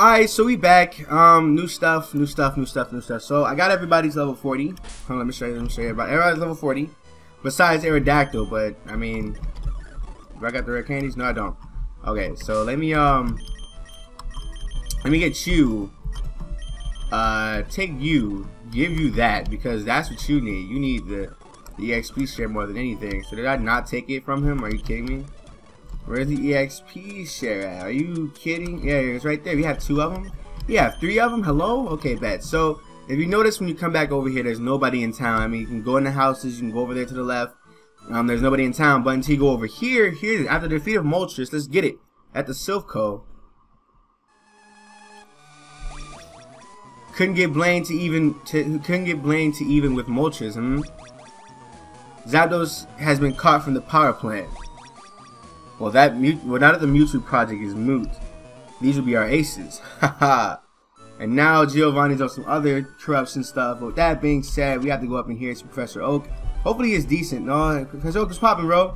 Alright, so we back. Um, new stuff, new stuff, new stuff, new stuff. So I got everybody's level 40. Hold on, let me show you, let me show you. Everybody. Everybody's level 40. Besides Aerodactyl, but I mean, do I got the red candies? No, I don't. Okay, so let me um, let me get you. Uh, take you, give you that because that's what you need. You need the the EXP share more than anything. So did I not take it from him? Are you kidding me? Where's the EXP share at? Are you kidding? Yeah, it's right there. We have two of them. We have three of them. Hello? Okay, bet. So, if you notice when you come back over here, there's nobody in town. I mean, you can go in the houses. You can go over there to the left. Um, there's nobody in town. But until you go over here, here, after the defeat of Moltres, let's get it. At the Silph Couldn't get blamed to even to couldn't get blamed to even with Moltres, hmm? Zapdos has been caught from the power plant. Well, that well now that the Mewtwo project is moot, these will be our aces. Haha. and now Giovanni's on some other corruption stuff. But with that being said, we have to go up in here to Professor Oak. Hopefully he's decent. No, Professor Oak is popping, bro.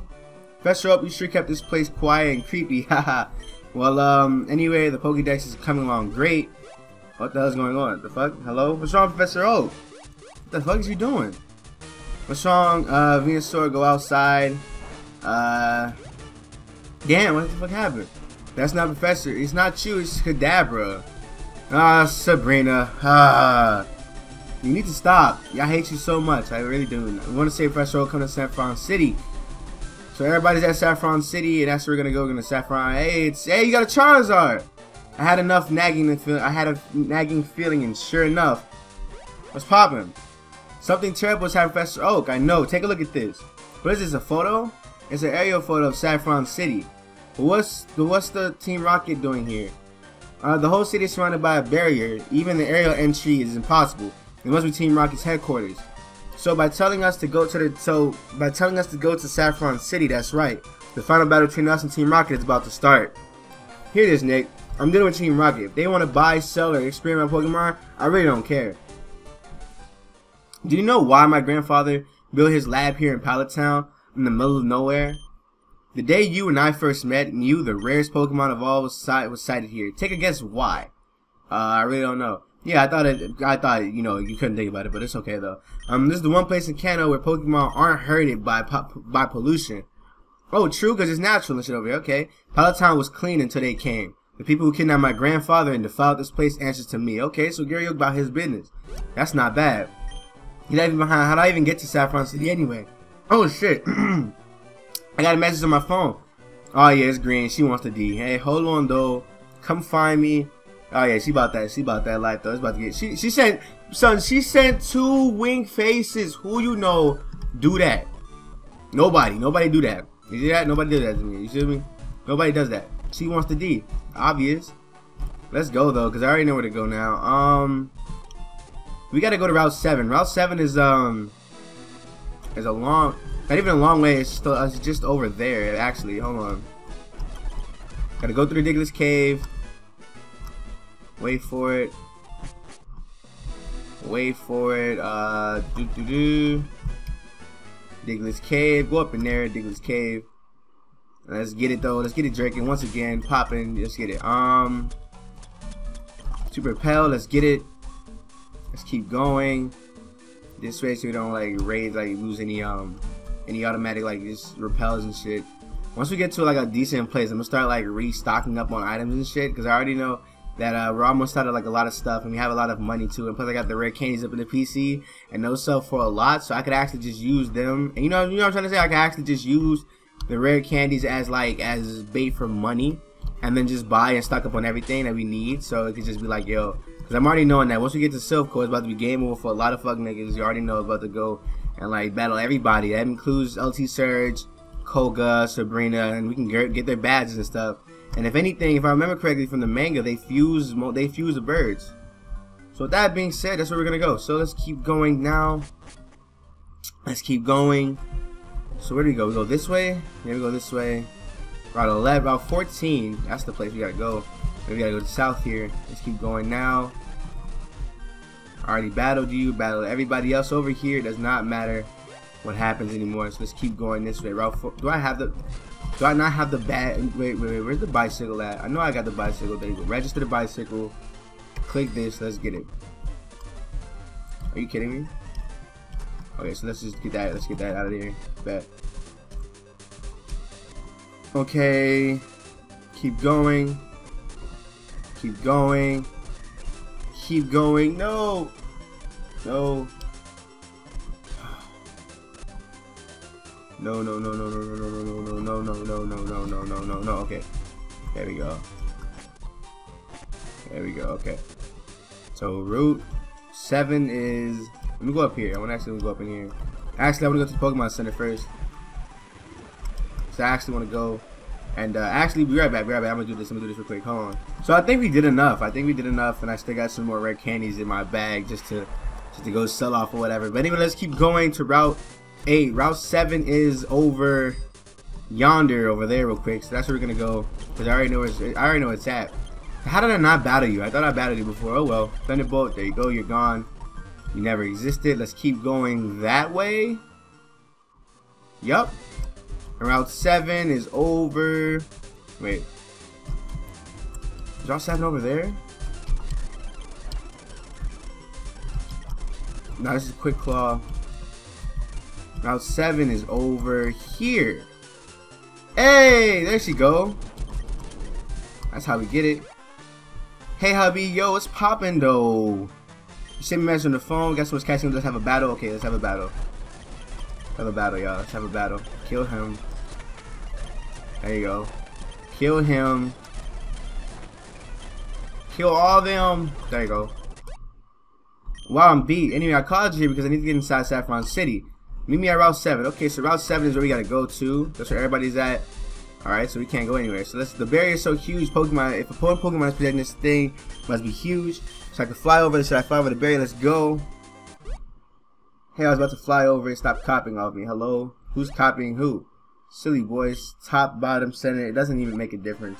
Professor Oak, you sure kept this place quiet and creepy. Haha. well, um, anyway, the Pokédex is coming along great. What the hell's going on? The fuck? Hello? What's wrong, Professor Oak? What the fuck is you doing? What's wrong? Uh, Venusaur, go outside. Uh, Damn, what the fuck happened? That's not Professor. It's not you. It's Kadabra. Ah, Sabrina. Ah. You need to stop. I hate you so much. I really do. I want to say Professor will come to Saffron City. So everybody's at Saffron City, and that's where we're gonna go. We're gonna Saffron. Hey, it's hey, you got a Charizard. I had enough nagging feel. I had a nagging feeling, and sure enough, what's popping? Something terrible is happening, Professor Oak. I know. Take a look at this. What is this? A photo? It's an aerial photo of Saffron City. What's the what's the Team Rocket doing here? Uh, the whole city is surrounded by a barrier. Even the aerial entry is impossible. It must be Team Rocket's headquarters. So by telling us to go to the so by telling us to go to Saffron City, that's right. The final battle between us and Team Rocket is about to start. Here it is, Nick. I'm dealing with Team Rocket. If they want to buy, sell, or experiment Pokemon, I really don't care. Do you know why my grandfather built his lab here in Pallet Town in the middle of nowhere? The day you and I first met, Mew, the rarest Pokemon of all, was, was sighted here. Take a guess why. Uh, I really don't know. Yeah, I thought it. I thought you know you couldn't think about it, but it's okay though. Um, this is the one place in Kanto where Pokemon aren't hurted by by pollution. Oh, true, because it's natural and shit over here. Okay, Town was clean until they came. The people who kidnapped my grandfather and defiled this place answers to me. Okay, so Gary about his business. That's not bad. He's not even behind. How'd I even get to Saffron City anyway? Oh shit. I got a message on my phone. Oh yeah, it's green. She wants the D. Hey, hold on though. Come find me. Oh yeah, she about that. She about that life though. It's about to get. She she sent son. She sent two wing faces. Who you know do that? Nobody. Nobody do that. You see that? Nobody does that to me. You see me? Nobody does that. She wants the D. Obvious. Let's go though, cause I already know where to go now. Um, we gotta go to Route Seven. Route Seven is um is a long. Not even a long way, it's, still, it's just over there, actually. Hold on. Gotta go through the Ridiculous Cave. Wait for it. Wait for it. Uh, do do do. Ridiculous Cave. Go up in there, Ridiculous Cave. Let's get it though. Let's get it drinking once again. Popping. Let's get it. Um. To propel. Let's get it. Let's keep going. This way so we don't like raise like lose any um any automatic like just repels and shit. Once we get to like a decent place, I'm gonna start like restocking up on items and shit because I already know that uh, we're almost out of like a lot of stuff and we have a lot of money too. And plus I got the rare candies up in the PC and those sell for a lot, so I could actually just use them. And you know, you know what I'm trying to say? I could actually just use the rare candies as like as bait for money and then just buy and stock up on everything that we need. So it could just be like, yo, because I'm already knowing that once we get to Core, it's about to be game over for a lot of fuck niggas. You already know it's about to go and like battle everybody. That includes LT Surge, Koga, Sabrina, and we can get their badges and stuff. And if anything, if I remember correctly from the manga, they fuse they fuse the birds. So with that being said, that's where we're gonna go. So let's keep going now. Let's keep going. So where do we go? We go this way. Then we go this way. Route 11, Route 14. That's the place we gotta go. we gotta go south here. Let's keep going now. Already battled you, battled everybody else over here. It does not matter what happens anymore. So let's keep going this way. Route four. Do I have the? Do I not have the bat? Wait, wait, wait. Where's the bicycle at? I know I got the bicycle. There you go. Register the bicycle. Click this. Let's get it. Are you kidding me? Okay, so let's just get that. Let's get that out of here. Bet. Okay. Keep going. Keep going. Keep going. No. No. No, no, no, no, no, no, no, no, no, no, no, no, no, no, no, no, no, no. Okay. There we go. There we go. Okay. So route seven is. Let me go up here. I want to actually go up in here. Actually, I want to go to the Pokemon Center first. So I actually want to go. And uh, actually, be right back. Right back. I'm gonna do this. I'm gonna do this real quick. Hold on. So I think we did enough. I think we did enough, and I still got some more red candies in my bag just to just to go sell off or whatever. But anyway, let's keep going to Route 8. Route 7 is over yonder over there real quick. So that's where we're gonna go. Cause I already know where I already know it's at. How did I not battle you? I thought I battled you before. Oh well. Thunderbolt, there you go, you're gone. You never existed. Let's keep going that way. Yup. Route 7 is over. Wait. Is Route 7 over there? No, this is Quick Claw. Route 7 is over here. Hey, there she go. That's how we get it. Hey, hubby, yo, what's poppin' though? You sent me message on the phone. Guess what's catching? Let's have a battle. Okay, let's have a battle. Have a battle, y'all. Let's have a battle. Kill him. There you go. Kill him. Kill all them. There you go. Wow, I'm beat. Anyway, I called you here because I need to get inside Saffron City. Meet me at Route 7. Okay, so Route 7 is where we gotta go to. That's where everybody's at. Alright, so we can't go anywhere. So this, the barrier is so huge, Pokemon, if a Pokemon is protecting this thing, must be huge. So I can fly over this. Should I fly over the barrier? Let's go. Hey, I was about to fly over and stop copying off me. Hello? Who's copying who? Silly boys. Top, bottom, center. It doesn't even make a difference.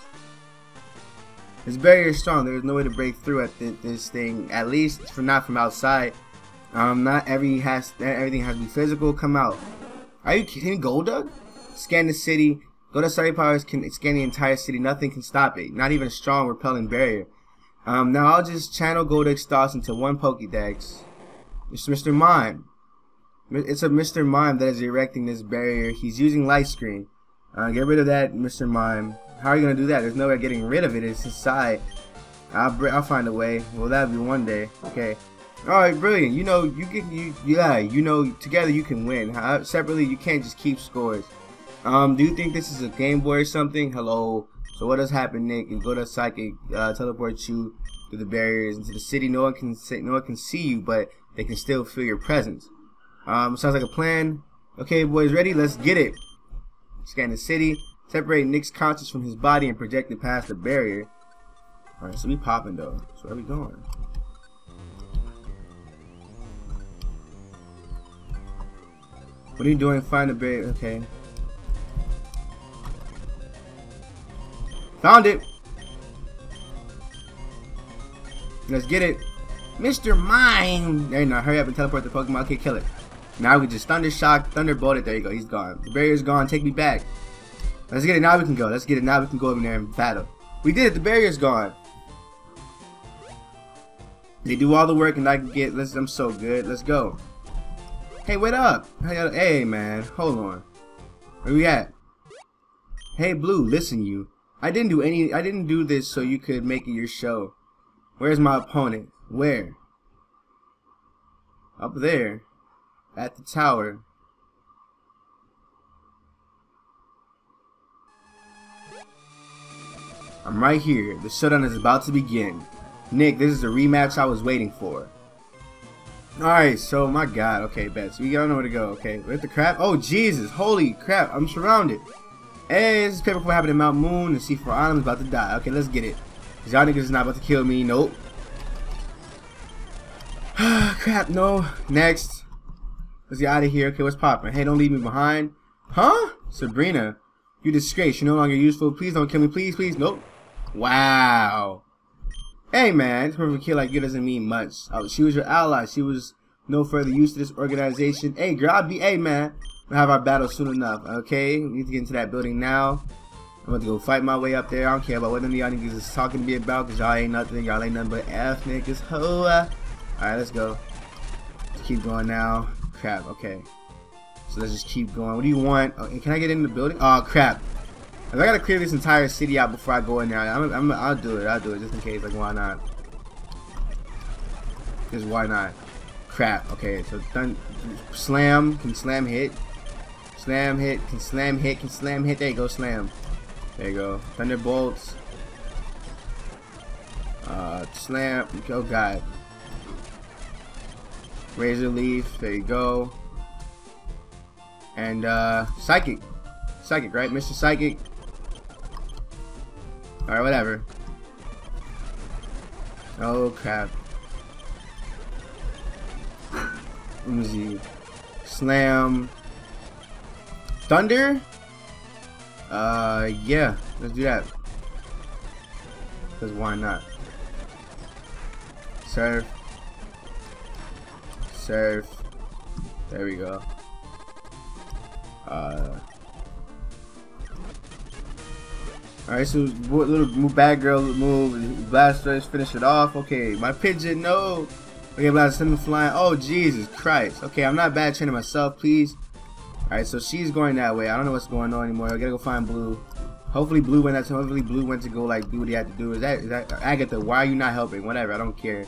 This barrier is strong. There is no way to break through at th this thing. At least for not from outside. Um, not every has everything has to be physical. Come out. Are you kidding, Golduck? Scan the city. Go to Sorry Powers can scan the entire city. Nothing can stop it. Not even a strong repelling barrier. Um, now I'll just channel Golduck's thoughts into one Pokédex. It's Mr. Mime. It's a Mr. Mime that is erecting this barrier. He's using light screen. Uh, get rid of that, Mr. Mime. How are you gonna do that? There's no way of getting rid of it. It's inside. I'll I'll find a way. Well, that'll be one day. Okay. All right, brilliant. You know, you can, you, yeah, you know, together you can win. Separately, you can't just keep scores. Um, do you think this is a Game Boy or something? Hello. So what does happen, Nick? You go to Psychic, uh, teleport you through the barriers into the city. No one can say, no one can see you, but they can still feel your presence. Um, sounds like a plan. Okay, boys, ready? Let's get it. Scan the city. Separate Nick's conscience from his body and project it past the barrier. Alright, so we popping though. So where we going? What are you doing? Find the barrier. Okay. Found it. Let's get it. Mr. Mime! There you go. Hurry up and teleport the Pokemon. Okay, kill it. Now we just Thunder Shock, Thunderbolt it. There you go. He's gone. The barrier's gone. Take me back. Let's get it. Now we can go. Let's get it. Now we can go over there and battle. We did it. The barrier's gone. They do all the work and I can get. Let's. I'm so good. Let's go. Hey, what up? Hey, man. Hold on. Where we at? Hey, Blue. Listen, you. I didn't do any. I didn't do this so you could make it your show. Where's my opponent? Where? Up there. At the tower. I'm right here. The showdown is about to begin. Nick, this is the rematch I was waiting for. Alright, so my god, okay, bet. So we gotta know where to go, okay. Where's the crap? Oh, Jesus, holy crap, I'm surrounded. Hey, this is paper for happened in Mount Moon, and C4 Island is about to die. Okay, let's get it. Y'all niggas is not about to kill me, nope. crap, no. Next. Let's get out of here. Okay, what's poppin'? Hey, don't leave me behind. Huh? Sabrina, you disgrace. You're no longer useful. Please don't kill me. Please, please. Nope. Wow. Hey man, this perfect kid like you doesn't mean much. Oh, she was your ally. She was no further use to this organization. Hey, girl, I'll be, hey, man. We'll have our battle soon enough, okay? We need to get into that building now. I'm about to go fight my way up there. I don't care about what none y'all niggas is talking to me about, because y'all ain't nothing. Y'all ain't nothing but F niggas. Hoa. Alright, let's go. Let's keep going now. Crap, okay. So let's just keep going. What do you want? Oh, can I get in the building? Oh, crap. If I gotta clear this entire city out before I go in there, I'm, I'm, I'll do it. I'll do it just in case. Like, why not? Because why not? Crap. Okay, so done. Slam. Can slam hit. Slam hit. Can slam hit. Can slam hit. There you go. Slam. There you go. Thunderbolts. Uh, slam. Oh, God. Razor Leaf. There you go. And, uh, Psychic. Psychic, right? Mr. Psychic. Alright, whatever. Oh, crap. Uzi. Slam. Thunder? Uh, yeah. Let's do that. Because why not? Surf. Surf. There we go. Uh... Alright, so little bad girl move, Blastoise finish it off. Okay, my pigeon, no. Okay, Blastoise send him flying. Oh, Jesus Christ. Okay, I'm not bad training myself, please. Alright, so she's going that way. I don't know what's going on anymore. I gotta go find Blue. Hopefully Blue went that hopefully Blue went to go like do what he had to do. Is that is that Agatha, why are you not helping? Whatever, I don't care.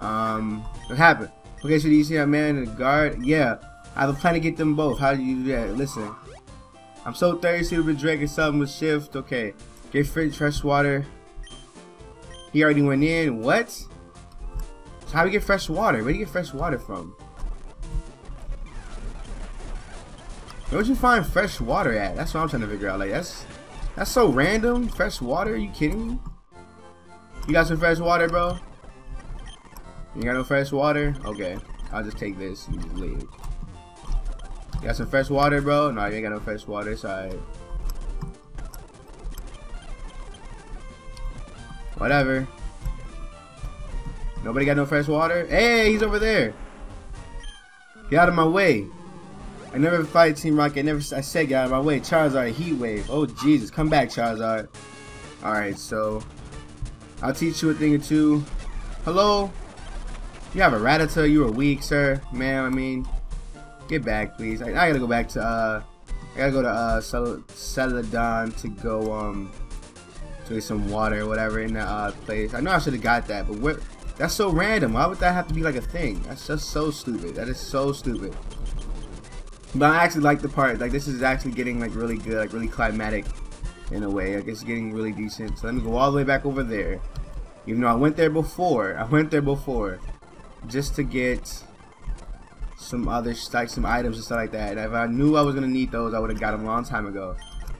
Um what happened? Okay, so do you see that man in the guard? Yeah. I have a plan to get them both. How do you do that? Listen. I'm so thirsty to be drinking something with shift. Okay. Get fresh water. He already went in. What? So how do we get fresh water? Where do you get fresh water from? Where'd you find fresh water at? That's what I'm trying to figure out. Like that's that's so random. Fresh water? Are you kidding me? You got some fresh water, bro? You got no fresh water? Okay. I'll just take this and just leave. You got some fresh water, bro? No, you ain't got no fresh water. Alright. Whatever. Nobody got no fresh water? Hey, he's over there. Get out of my way. I never fight Team Rocket. I never I said get out of my way. Charizard, Heat Wave. Oh, Jesus. Come back, Charizard. Alright, so I'll teach you a thing or two. Hello? You have a Rattata. You are weak, sir. Man, I mean, Get back, please. I, I gotta go back to, uh, I gotta go to, uh, Cel Celadon to go, um, to get some water or whatever in that, uh, place. I know I should have got that, but what, that's so random. Why would that have to be like a thing? That's just so stupid. That is so stupid. But I actually like the part, like, this is actually getting, like, really good, like, really climatic in a way. Like, it's getting really decent. So let me go all the way back over there. Even though I went there before. I went there before. Just to get some other like some items and stuff like that. And if I knew I was gonna need those, I would have got them a long time ago.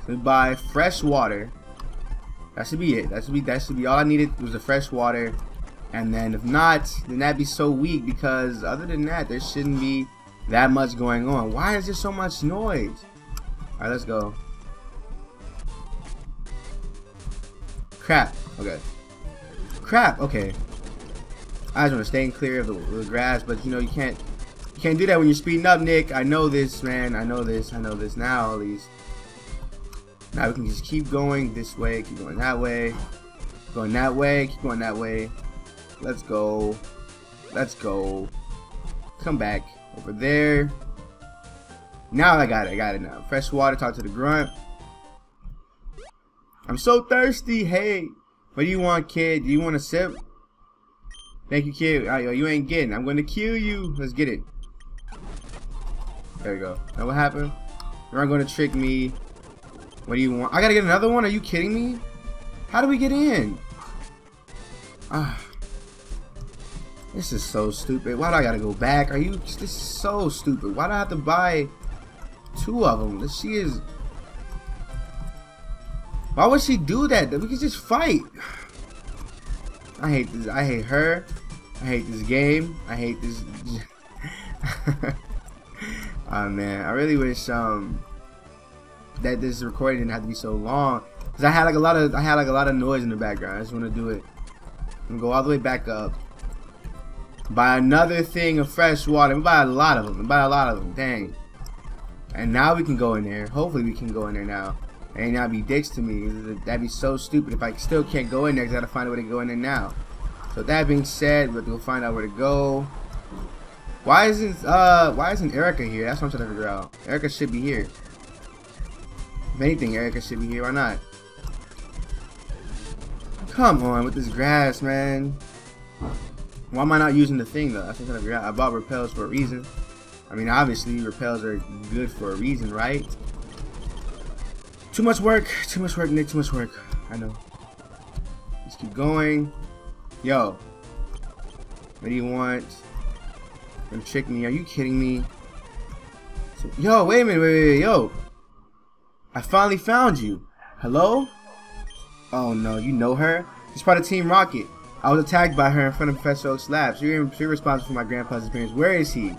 So buy fresh water. That should be it. That should be that should be all I needed was the fresh water. And then if not, then that'd be so weak because other than that, there shouldn't be that much going on. Why is there so much noise? Alright, let's go. Crap. Okay. Crap. Okay. I just want to stay clear of the, the grass, but you know, you can't you can't do that when you're speeding up, Nick. I know this, man. I know this. I know this now, at least. Now we can just keep going this way, keep going that way, going that way, keep going that way. Let's go. Let's go. Come back over there. Now I got it. I got it now. Fresh water. Talk to the grunt. I'm so thirsty. Hey, what do you want, kid? Do you want a sip? Thank you, kid. Uh, you ain't getting. I'm gonna kill you. Let's get it. There we go. Now what happened? You're not going to trick me. What do you want? I gotta get another one? Are you kidding me? How do we get in? Ah. This is so stupid. Why do I gotta go back? Are you... This is so stupid. Why do I have to buy two of them? She is... Why would she do that? We could just fight. I hate this. I hate her. I hate this game. I hate this... Oh man, I really wish um that this recording didn't have to be so long because I had like a lot of I had like a lot of noise in the background. I just want to do it and go all the way back up. Buy another thing of fresh water. We buy a lot of them. We buy a lot of them. Dang. And now we can go in there. Hopefully we can go in there now. And not be dicks to me. That'd be so stupid if I still can't go in there because I gotta find a way to go in there now. So that being said, we'll find out where to go. Why isn't uh why isn't Erica here? That's what I'm trying to figure out. Erica should be here. If anything, Erica should be here. Why not? Come on with this grass, man. Why am I not using the thing though? That's what I'm trying to figure out. I bought repels for a reason. I mean, obviously, repels are good for a reason, right? Too much work. Too much work, Nick. Too much work. I know. Let's keep going. Yo. What do you want? Don't trick me. Are you kidding me? Yo, wait a minute. Wait, wait, wait. Yo. I finally found you. Hello? Oh, no. You know her? She's part of Team Rocket. I was attacked by her in front of Professor Oak's lab. You're, you're responsible for my grandpa's appearance. Where is he?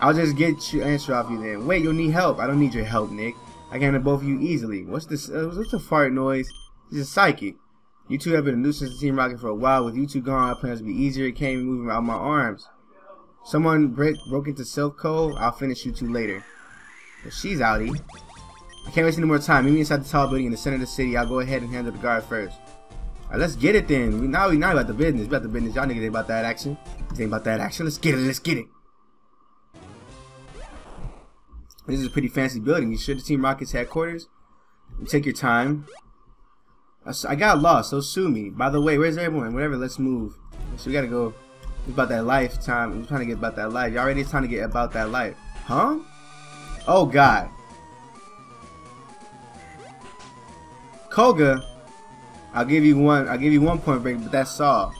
I'll just get your answer off you then. Wait, you'll need help. I don't need your help, Nick. I can handle both of you easily. What's this? Uh, what's the fart noise? He's a psychic. You two have been a nuisance to Team Rocket for a while. With you two gone, our plans will be easier. It can't even move out my arms. Someone break, broke into Silph Co. I'll finish you two later. But she's outie. I can't waste any more time. Meet me inside the tall building in the center of the city. I'll go ahead and handle the guard first. Alright, let's get it then. We now we now about the business. We about the business. Y'all niggas ain't about that action. Ain't about that action. Let's get it. Let's get it. This is a pretty fancy building. You should have Team Rocket's headquarters. Take your time. I got lost, so sue me. By the way, where's everyone? Whatever, let's move. So we gotta go. It's about that life time. We're trying to get about that life. Y'all already trying to get about that life. Huh? Oh god. Koga, I'll give you one. I'll give you one point break, but that's all.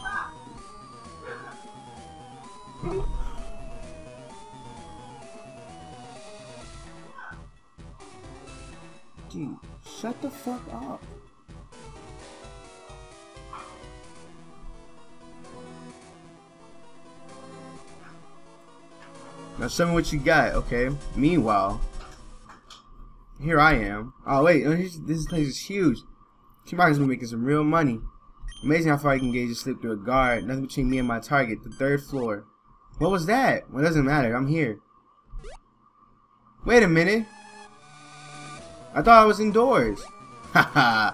Dude, shut the fuck up. Now show me what you got, okay? Meanwhile, here I am. Oh wait, oh, this place is huge. Rocket's been making some real money. Amazing how far you can gauge a slip through a guard. Nothing between me and my target, the third floor. What was that? Well, it doesn't matter. I'm here. Wait a minute. I thought I was indoors. Haha.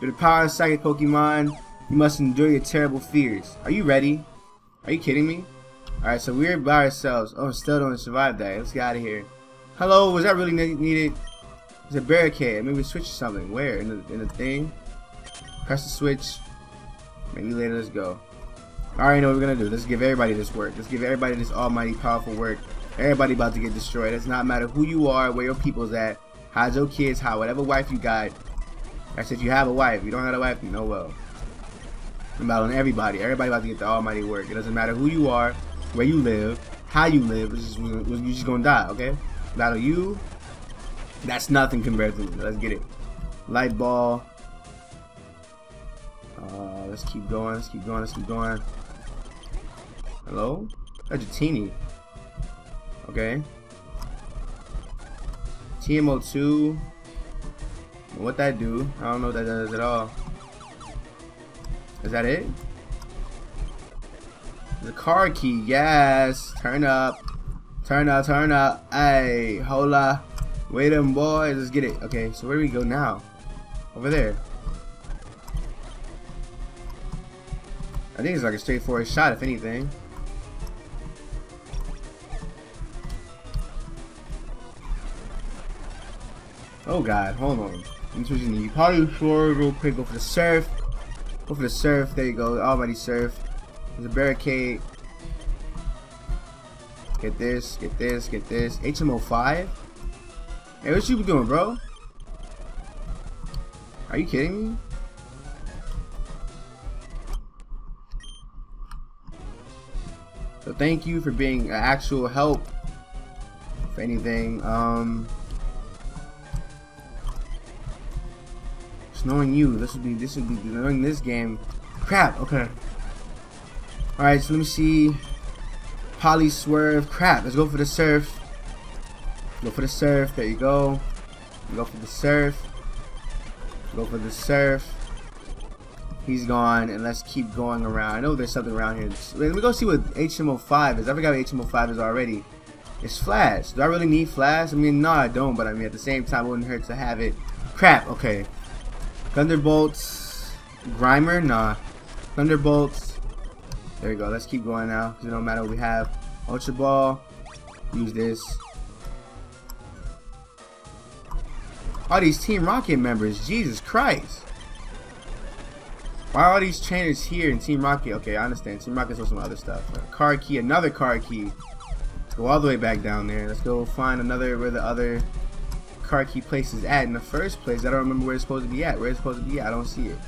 With the power of psychic Pokemon, you must endure your terrible fears. Are you ready? Are you kidding me? Alright, so we're by ourselves. Oh, still don't survive that. Let's get out of here. Hello, was that really needed? It's a barricade. Maybe switch to something. Where? In the, in the thing? Press the switch. Maybe later, let's go. I already know what we're gonna do. Let's give everybody this work. Let's give everybody this almighty powerful work. Everybody about to get destroyed. It does not matter who you are, where your people's at. How's your kids? How whatever wife you got. I said you have a wife. You don't have a wife, you know well. I'm battling everybody. Everybody about to get the almighty work. It doesn't matter who you are, where you live, how you live. It's just, you're just gonna die, okay? Battle you. That's nothing compared to me. Let's get it. Light ball. Uh, let's keep going. Let's keep going. Let's keep going. Hello? Vegetini. Okay. TM02. What that do? I don't know what that does at all. Is that it? The card key, yes. Turn up. Turn up, turn up. Hey, hola. Wait them boys, let's get it. Okay, so where do we go now? Over there. I think it's like a straightforward shot, if anything. Oh god, hold on. You probably floor real quick, go for the surf. Go for the surf, there you go, almighty surf. There's a barricade. Get this, get this, get this. HM05? Hey, what you been doing, bro? Are you kidding me? So thank you for being an actual help. If anything, um, Just knowing you, this would be this would be knowing this game. Crap. Okay. All right. So let me see. Poly swerve. Crap. Let's go for the surf. Go for the surf. There you go. Go for the surf. Go for the surf. He's gone, and let's keep going around. I know there's something around here. Let me go see what HM05 is. I forgot what HM05 is already. It's Flash. Do I really need Flash? I mean, no, I don't, but I mean, at the same time, it wouldn't hurt to have it. Crap, okay. Thunderbolts. Grimer? Nah. Thunderbolts. There we go. Let's keep going now, because it don't matter what we have. Ultra Ball. Use this. All these Team Rocket members. Jesus Christ. Why are all these trainers here in Team Rocket? Okay, I understand. Team Rocket's also some other stuff. Card key, another card key. Let's go all the way back down there. Let's go find another where the other card key place is at in the first place. I don't remember where it's supposed to be at. Where it's supposed to be at, I don't see it.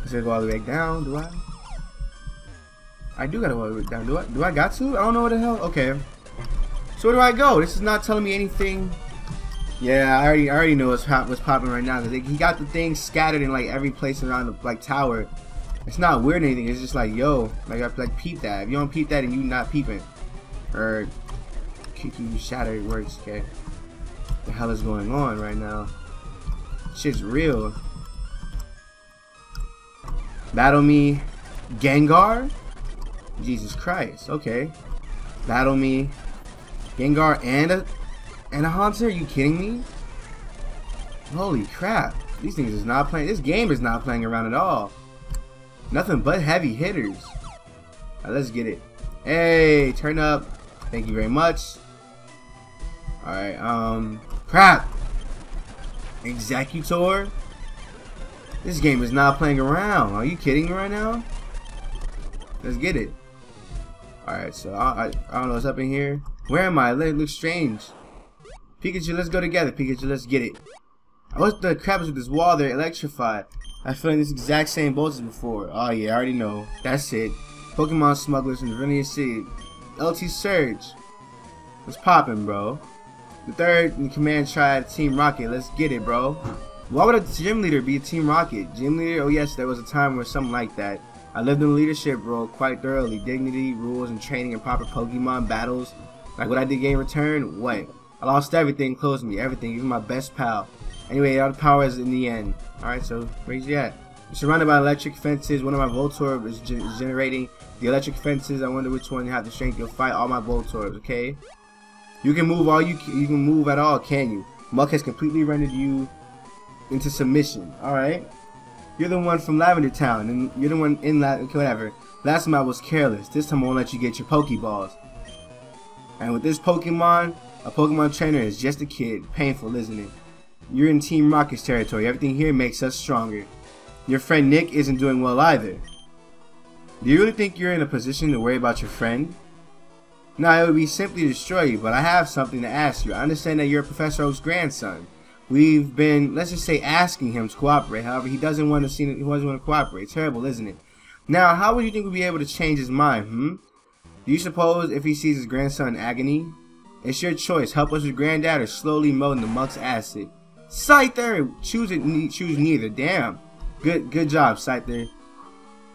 Let's go all the way back down. Do I? I do gotta uh, go all the down. Do I? Do I got to? I don't know what the hell. Okay. So where do I go? This is not telling me anything yeah, I already I already know what's, what's popping right now because he got the things scattered in like every place around the like tower. It's not weird or anything. It's just like yo, like I like peep that. If you don't peep that and you not peeping, or QQ shattered works. Okay, the hell is going on right now? Shit's real. Battle me, Gengar. Jesus Christ. Okay. Battle me, Gengar and a and a Haunter? Are you kidding me? Holy crap. These things is not playing. This game is not playing around at all. Nothing but heavy hitters. Let's get it. Hey, turn up. Thank you very much. Alright, um, crap. Exeggutor? This game is not playing around. Are you kidding me right now? Let's get it. Alright, so I, I, I, don't know what's up in here. Where am I? It looks strange. Pikachu, let's go together. Pikachu, let's get it. What the crap is with this wall? They're electrified. I feel like this exact same boat as before. Oh yeah, I already know. That's it. Pokemon smugglers in Vermilion City. LT Surge. What's popping, bro? The third in command tried Team Rocket. Let's get it, bro. Why would a gym leader be a Team Rocket? Gym leader? Oh yes, there was a time where something like that. I lived in leadership role quite thoroughly. Dignity, rules, and training and proper Pokemon battles. Like what I did game return? What? I lost everything close me, everything, even my best pal. Anyway, all the power is in the end. Alright, so where's he at? I'm surrounded by electric fences. One of my Voltorb is, ge generating the electric fences. I wonder which one you have the strength to fight all my Voltorbs, okay? You can move all you you can move at all, can you? Muk has completely rendered you into submission. Alright? You're the one from Lavender Town, and you're the one in that whatever. Last time I was careless. This time I won't let you get your Pokeballs. And with this Pokemon, a Pokemon trainer is just a kid. Painful, isn't it? You're in Team Rocket's territory. Everything here makes us stronger. Your friend Nick isn't doing well either. Do you really think you're in a position to worry about your friend? No, it would be simply destroy you, but I have something to ask you. I understand that you're Professor Oak's grandson. We've been, let's just say, asking him to cooperate. However, he doesn't want to see, it. he doesn't want to cooperate. Terrible, isn't it? Now, how would you think we'd be able to change his mind, hmm? Do you suppose if he sees his grandson in agony, it's your choice. Help us with Granddad or slowly melt in the Muk's acid. Scyther! Choose it. Choose neither. Damn. Good. Good job, Scyther.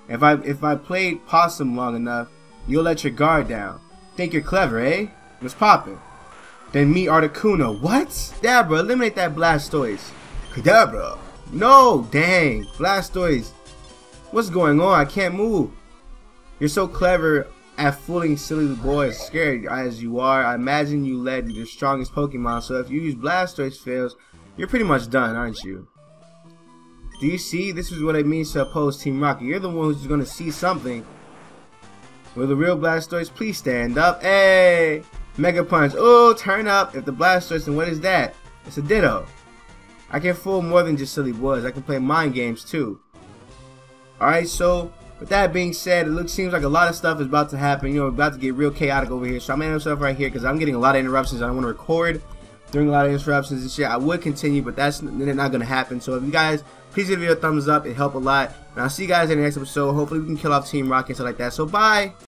If I if I played possum long enough, you'll let your guard down. Think you're clever, eh? What's poppin'? Then meet Articuno. What? Dabra, eliminate that Blastoise. Kadabra. No, dang. Blastoise. What's going on? I can't move. You're so clever at fooling silly boys scared as you are, I imagine you led your strongest Pokemon, so if you use Blastoise fails, you're pretty much done, aren't you? Do you see? This is what it means to oppose Team Rocket. You're the one who's going to see something. Will the real Blastoise please stand up? Hey! Mega Punch. Oh, turn up. If the Blastoise, then what is that? It's a Ditto. I can fool more than just silly boys. I can play mind games too. Alright, so with that being said, it looks seems like a lot of stuff is about to happen. You know, about to get real chaotic over here. So I'm ending myself right here because I'm getting a lot of interruptions. I want to record during a lot of interruptions and shit. I would continue, but that's not going to happen. So if you guys, please give me a thumbs up. It help a lot. And I'll see you guys in the next episode. Hopefully we can kill off Team Rocket and stuff like that. So bye.